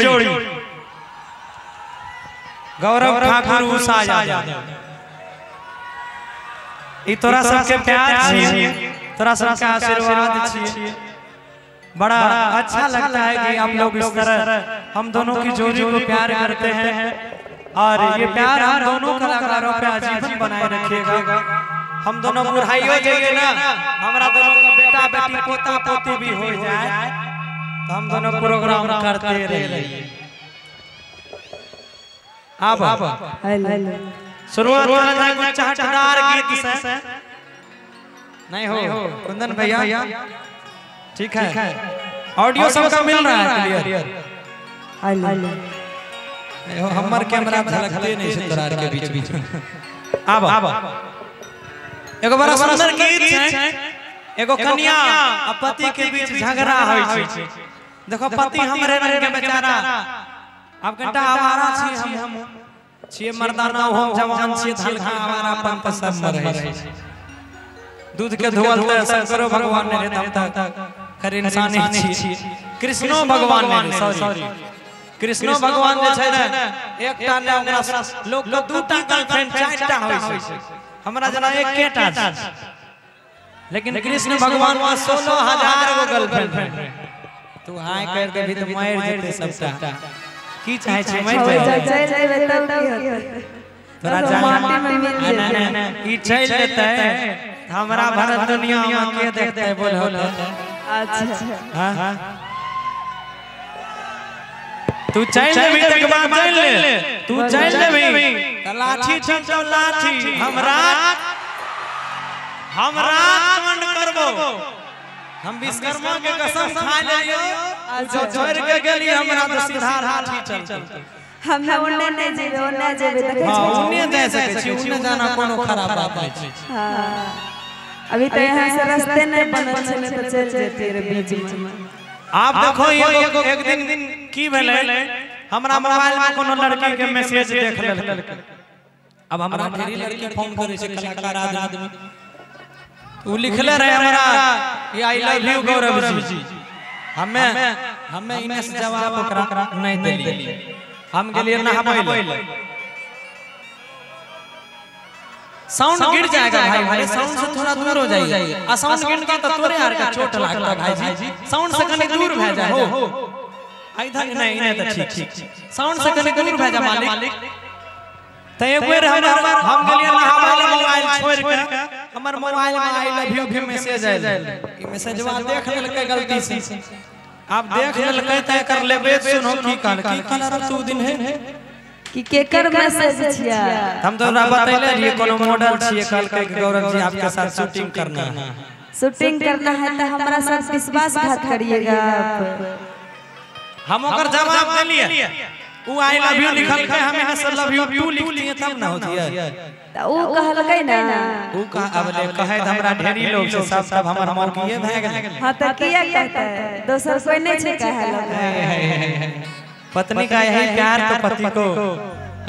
जोड़ी। गौरव ठाकुर उषा यादव। ई तोरा सबके प्यार छिए तोरा सबके आशीर्वाद छिए बड़ा अच्छा लगता है कि आप लोग इस तरह हम दोनों की जोड़ी को प्यार करते हैं। और ये प्यार हम दोनों कलाकारों पे आजीवन बनाए रखिएगा हम दोनों बुढ़ाइयो जाइए ना। हमारा दोनों का बेटा बेटी पोता पोती भी हो जाए। हम दोनों प्रोग्राम करते रहिए। अब शुरुआत करना है कुछ चहटदार गीत से। नहीं हो। कुंदन भैया। ठीक है। ऑडियो सबका मिल रहा है क्लियर। हमर कैमरा झलकते नहीं तोरा के बीच बीच में। आब। आब। एगो बड़ा सुंदर गीत छै। एगो कन्या आ पति के बीच झगड़ा होय छै। देखो पति हमरे रंग के बेचारा। अब कनटा आवारा छी हम। हम। छिए मर्दाना हो जवान छी धलखा आवारा पंत सब मर। रहे छै दूध के धोवल त शंकरो भगवान ने रे तब तक। खर इंसान छी। कृष्णो भगवान ने सॉरी कृष्णो भगवान जे छै ने एकटा ने ओकरा लोग के दूटा गर्लफ्रेंड चारटा होय छै। हमरा जना एकेटा छै लेकिन कृष्ण भगवान के 16000 गो गर्लफ्रेंड तू हाय कर देबी त मार देते सबटा। की चाहे छै मार दे तोरा जान। माटी में मिल जाए ना ई चल जेतै हमरा भारत दुनिया में के देखतै बोल हो अच्छा। हाँ? तू चल जेबी तक बात चल ले। तू चल जेबी त लाठी छिटौ लाठी। हमरा हमरा कमंड करबो। हम विश्वकर्मा के कसम खा लेलियो जो छोड़ के गेली हमरा त सीधा लाठी चल चल हम ओने नहीं जेबे ओने जेबे देखे हाँ उन्ने जा सकै छी उन्ने जाना कोनो खराब बात नहीं छै हाँ। अभी तो यहाँ से रास्ते नहीं बनल छै नहीं तो चल जेती रे बीच में। आप देखो एगो एक दिन की भेलै हमरा मोबाइल में कोनो लड़की के मैसेज देख लेलकै। अब हमरा ढेरी लड़की फ़ोन करे छै कलाकार आदमी। उ लिखले रहे हमरा। ये आई लव यू गौरव जी। हमें हमें इने से जवाब ओकरा नहीं देली हम गेलिए नहाबै ले साउंड गिर जाएगा भाई। भाई। साउंड से थोड़ा दूर हो जाइए। आ साउंड गिर गया तो तोरे यार का चोट लगता भाई जी। साउंड से कहीं दूर भे जा हो इधर नहीं नहीं तो ठीक ठीक साउंड से कहीं दूर भे जा मालिक। तो एक बेर हम हम गेलिए नहावे मोबाइल छोड़ के हमर मोबाइल में आई लव यू के मैसेज आइल ई मैसेजवा देख लेलकै गलती से। आप देख लेलकै त एकर लेबे सुनो की कहल की कहल तू दिन है कि केकर मैसेज छिया? हम तो बतैले रहिए कोनो मॉडल छिए कल के गौरव जी आपके साथ शूटिंग करना है। शूटिंग करना है तो हमारा साथ विश्वासघात करिएगा। आप हम ओकर जवाब देलिए उ आई लव यू लिखल के हम यहाँ से लव यू टू लिख लिए तब ना होती है तो ऊ कहलकै ना। उ का अब ले कहे त हमरा ढेरी लोग से सब सब हमर मौकिए भए गेल हाँ तो किया कहता? दोसर कोई नहीं छै कहे लगा पत्नी का यही प्यार तो पति को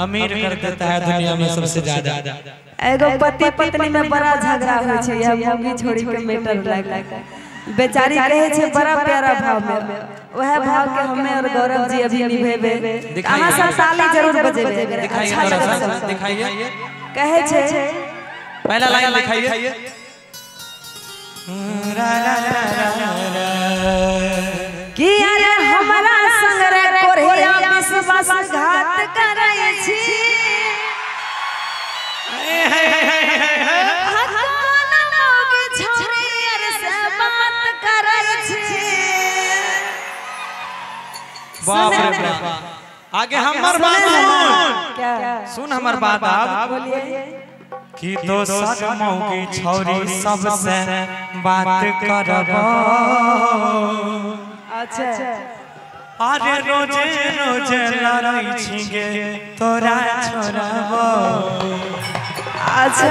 अमीर कर देता है दुनिया में सबसे ज़्यादा। एगो पति पत्नी में बड़ा झगड़ा होइ छै यह मूवी छोड़ी के मैटर लाग बेचारी कहे छे बड़ा प्यारा भाव में वह भाव के हमें और गौरव जी अभी निभेबे अहाँ सब ताली ज़रूर बजेबे। दिखाइए। अच्छा थोड़ा दिखाइए। कहे छे पहला लाइन दिखाइए। कि अरे हमरा बाप रे बाप आगे हमर बात सुन। क्या? सुन हमर बात अब बोलिए? कि तो सच मौकी छौरी सबसे बात करब। अच्छा। अरे रोज़े रोज़े लड़ाई छिगे तोरा छोड़ब। अच्छा।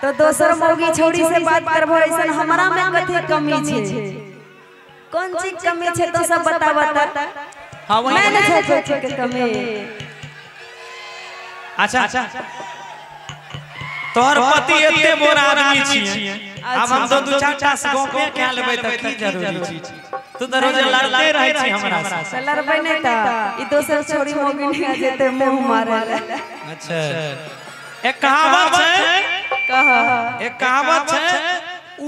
तो दोसर मौगी छोड़ी से बात करबो ऐसन हमरा में कथी कमी छै? कौन चीज़ कमी छै तो सब बता बता हाँ वही मैंने छै कुछ के कमी अच्छा अच्छा। तोहर पति एते बोरा आदमी छिए अब हम तो दू चार टा से गपे कए लेबै त की ज़रूरी छी? तू तो रोज लड़ते रहे छी हमरा से सलर बने ता ई दोसर छोरी मोगी नहीं आ जेते मुँह मारे अच्छा। एक कहावत है कहा। एक कहावत है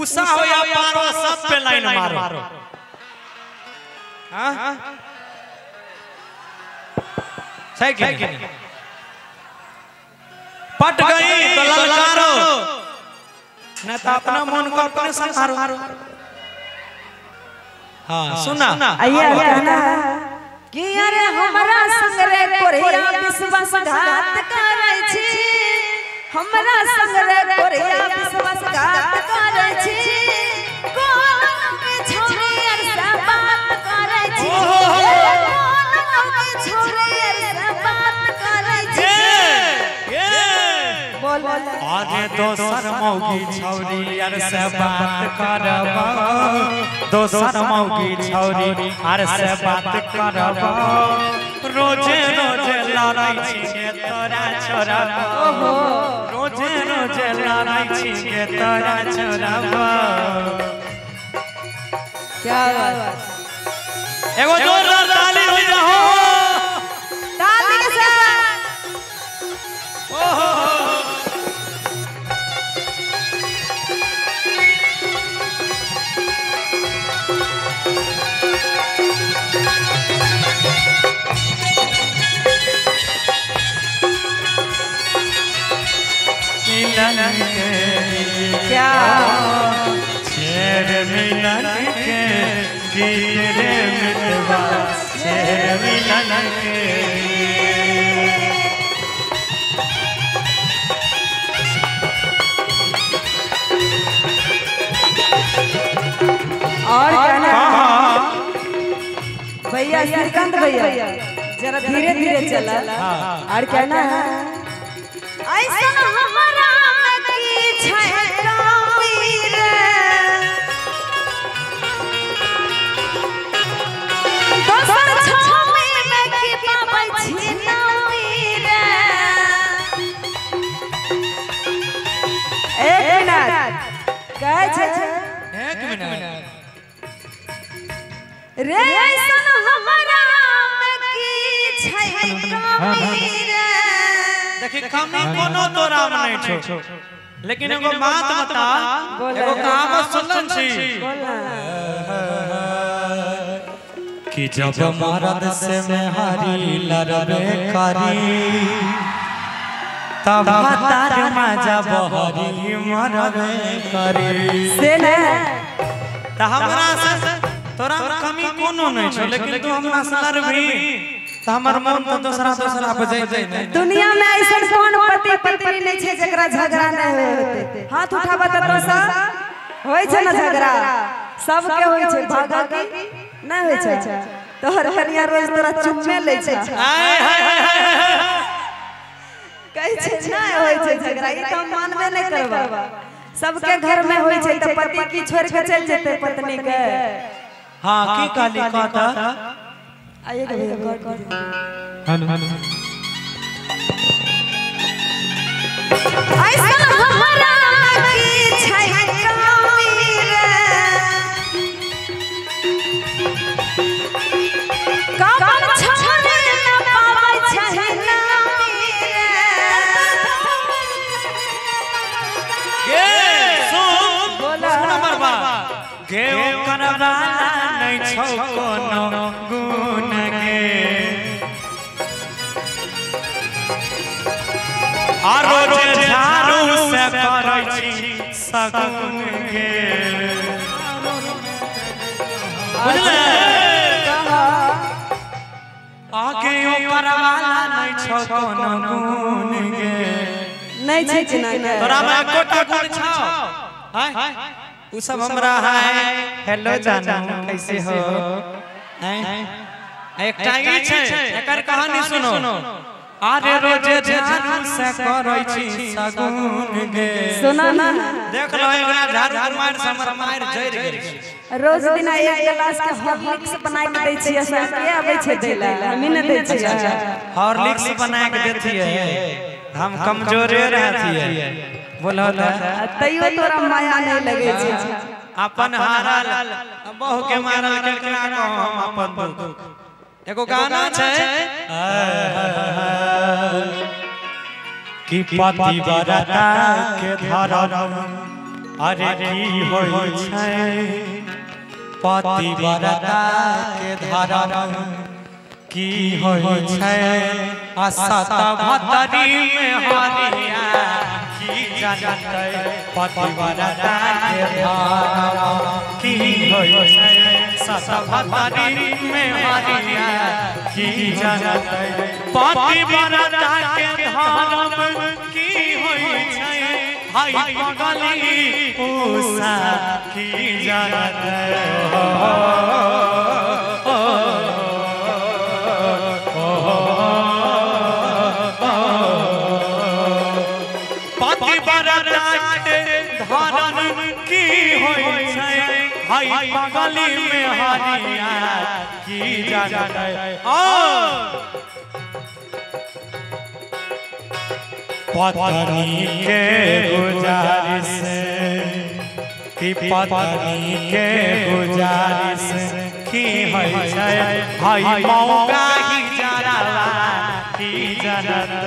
उषा हो या पारो सब पे लाइन मारो। हाँ? सही कि नहीं? पट गई तो ललकारो न तो अपना मन को अपने संहारो हाँ सुना। आइए कहना कि अरे हमरा संग रे कोरिया विश्वासघात करै छी हमरा संग रे कोरिया विश्वासघात करै छी अर दोसर मौगी छौरी अर से बात करबा दोसर मौगी छौरी अर से बात करबा रोज़े रोज़े लड़ाई छी तोरा छोड़बा रोज़े रोज़े लड़ाई छी तोरा छोड़बा क्या बात एगो जोरदार ताली हो जाओ ताली के साथ मिलन के क्या? शेर मिलन के शेर मिलन के और कहना भैया श्रीकांत भैया। जरा धीरे धीरे चला। और कहना है? हमरा में की छै? कमी रे देखी कमी कोनो तोरा में नहीं छो। लेकिन एगो बात बता एगो कहावत सुनलन छी? कि जब मरद से मेहरी लड़बे करी तब तार मज़ा बहरी मरबे करी। से ने? त हमरा से में कमी कोनो नहीं छो लेकिन तू हमरा से लड़बी त हमर मन तो दूसरा दूसरा बजै नहीं दुनिया में ऐसन कौन पति पत्नी नहीं छै जेकरा झगड़ा नहीं होए होते हाथ उठाबा त तो सब होय छै ना झगड़ा सबके होय छै भागा की नहीं होय छै तोहर कनिया रोज तोरा चुम्मे ले छै हाय हाय हाय हाय कहै छै नहीं होय छै झगड़ा ई तो मानबे नहीं करबा सबके घर में होय छै त पति की छोड़ के चल जेते पत्नी के हाँ की काली कहता आइए हेलो नहीं छौ कोनो गुण गे आरो जे झाड़ू से करै छी सगुन गे बुझले? आगे ओकर वाला नहीं छौ कोनो गुण गे नहीं छै चिना के तोरा में कोटा गुण छौ? हाय। उ सब हमरा है हेलो जानू कैसे हो हैं एक टाइगी छै एकर कहानी सुनो आरे रोज़े झाड़ू से करै छी सगुन गे सुना ना देख लो एकरा झाड़ू मार से हमर मार जइर गेल रोज दिन एक गिलास के हॉर्लिक्स बना के दै छियै से के आबै छै दैला हमी न दै छियै हॉर्लिक्स बना के देतिए हम कमजोरे रहतिए बोलो तो। तैयो तोरा माया नहीं लगे छै। अपन हारल बहु के मारल को हम अपन दुख। एगो गाना छै। कि पति बरता के धरम अरे की होई छै? पति बरता के धरम की भतरी में हरिया की जानतै पति बरता के की भतरी में हरिया की जानतै पति बरता के की हाय की जानतै पति के की होई पगली में हरिया की पत्नी के गुजारिश, कि पत्नी के गुजारिश की है छै। मौका ही जरा की जनत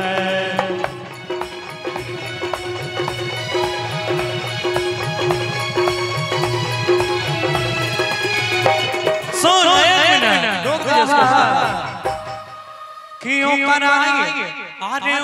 क्यों कराएँगे अरे